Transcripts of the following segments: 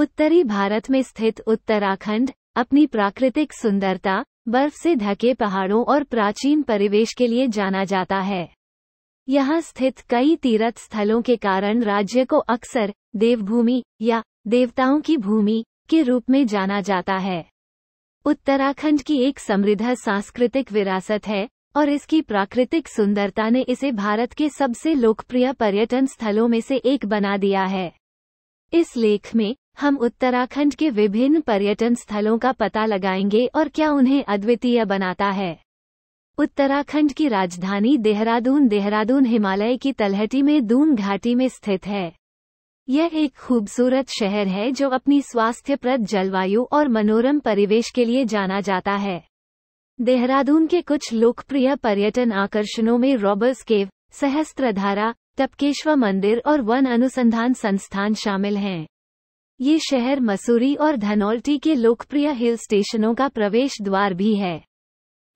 उत्तरी भारत में स्थित उत्तराखंड, अपनी प्राकृतिक सुंदरता, बर्फ़ से ढके पहाड़ों और प्राचीन परिवेश के लिए जाना जाता है। यहाँ स्थित कई तीर्थ स्थलों के कारण राज्य को अक्सर देवभूमि या देवताओं की भूमि के रूप में जाना जाता है। उत्तराखंड की एक समृद्ध सांस्कृतिक विरासत है, और इसकी प्राकृतिक सुंदरता ने इसे भारत के सबसे लोकप्रिय पर्यटन स्थलों में से एक बना दिया है। इस लेख में हम उत्तराखंड के विभिन्न पर्यटन स्थलों का पता लगाएँगे और क्या उन्हें अद्वितीय बनाता है। उत्तराखंड की राजधानी देहरादून देहरादून हिमालय की तलहटी में दून घाटी में स्थित है। यह एक खूबसूरत शहर है जो अपनी स्वास्थ्यप्रद जलवायु और मनोरम परिवेश के लिए जाना जाता है। देहरादून के कुछ लोकप्रिय पर्यटन आकर्षणों में रॉबर्स केव, सहस्त्रधारा, टपकेश्वर मंदिर और वन अनुसंधान संस्थान शामिल हैं। ये शहर मसूरी और धनौल्टी के लोकप्रिय हिल स्टेशनों का प्रवेश द्वार भी है।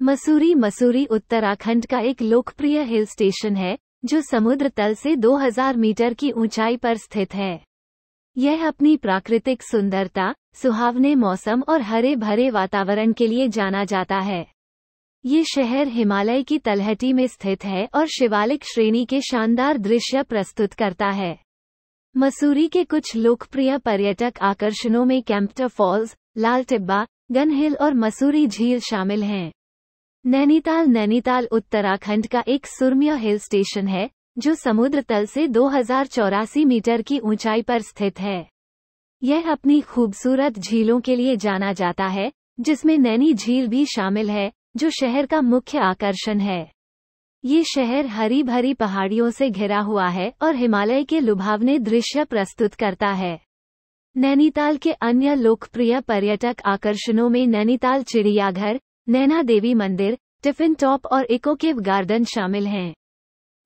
मसूरी मसूरी उत्तराखंड का एक लोकप्रिय हिल स्टेशन है, जो समुद्र तल से 2000 मीटर की ऊंचाई पर स्थित है। यह अपनी प्राकृतिक सुंदरता, सुहावने मौसम और हरे भरे वातावरण के लिए जाना जाता है। ये शहर हिमालय की तलहटी में स्थित है और शिवालिक श्रेणी के शानदार दृश्य प्रस्तुत करता है। मसूरी के कुछ लोकप्रिय पर्यटक आकर्षणों में कैंप्टर फॉल्स, लाल टिब्बा गन हिल और मसूरी झील शामिल हैं। नैनीताल नैनीताल उत्तराखंड का एक सुरम्य हिल स्टेशन है, जो समुद्र तल से दो हज़ार चौरासी मीटर की ऊंचाई पर स्थित है। यह अपनी खूबसूरत झीलों के लिए जाना जाता है, जिसमें नैनी झील भी शामिल है, जो शहर का मुख्य आकर्षण है। ये शहर हरी भरी पहाड़ियों से घिरा हुआ है और हिमालय के लुभावने दृश्य प्रस्तुत करता है। नैनीताल के अन्य लोकप्रिय पर्यटक आकर्षणों में नैनीताल चिड़ियाघर, नैना देवी मंदिर, टिफ़िन टॉप और इकोकेव गार्डन शामिल हैं।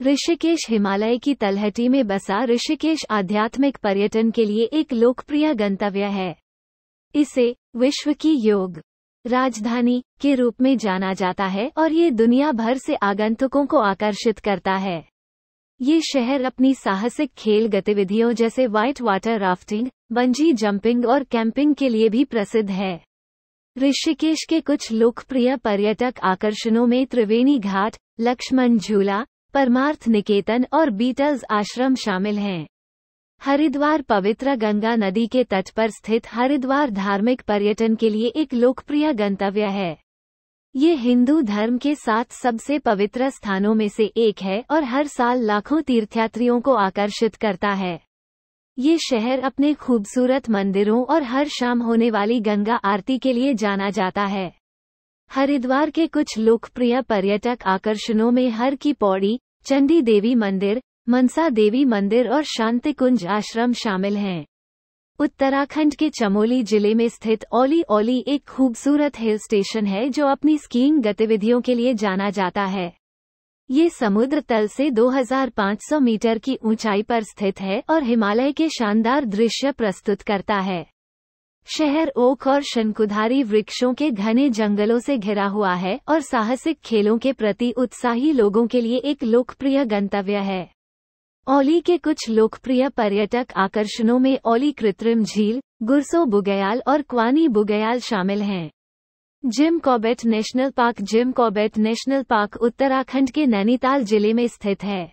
ऋषिकेश हिमालय की तलहटी में बसा ऋषिकेश आध्यात्मिक पर्यटन के लिए एक लोकप्रिय गंतव्य है। इसे विश्व की योग राजधानी के रूप में जाना जाता है और ये दुनिया भर से आगंतुकों को आकर्षित करता है। ये शहर अपनी साहसिक खेल गतिविधियों जैसे white water rafting bungee jumping और कैंपिंग के लिए भी प्रसिद्ध है। ऋषिकेश के कुछ लोकप्रिय पर्यटक आकर्षणों में त्रिवेणी घाट, लक्ष्मण झूला, परमार्थ निकेतन और बीटल्स आश्रम शामिल हैं। हरिद्वार पवित्र गंगा नदी के तट पर स्थित हरिद्वार धार्मिक पर्यटन के लिए एक लोकप्रिय गंतव्य है। ये हिंदू धर्म के साथ सबसे पवित्र स्थानों में से एक है और हर साल लाखों तीर्थयात्रियों को आकर्षित करता है। ये शहर अपने खूबसूरत मंदिरों और हर शाम होने वाली गंगा आरती के लिए जाना जाता है। हरिद्वार के कुछ लोकप्रिय पर्यटक आकर्षणों में हर की पौड़ी, चंडी देवी मंदिर मनसा देवी मंदिर और शांति कुंज आश्रम शामिल हैं। उत्तराखंड के चमोली ज़िले में स्थित ओली ओली एक खूबसूरत हिल स्टेशन है जो अपनी स्कीइंग गतिविधियों के लिए जाना जाता है। ये समुद्र तल से 2500 मीटर की ऊंचाई पर स्थित है और हिमालय के शानदार दृश्य प्रस्तुत करता है। शहर ओक और शंकुधारी वृक्षों के घने जंगलों से घिरा हुआ है और साहसिक खेलों के प्रति उत्साही लोगों के लिए एक लोकप्रिय गंतव्य है। ओली के कुछ लोकप्रिय पर्यटक आकर्षणों में ओली कृत्रिम झील, गुरसो बुगयाल और क्वानी बुगयाल शामिल हैं। Jim Corbett national park Jim Corbett national park Uttarakhand के नैनीताल ज़िले में स्थित है।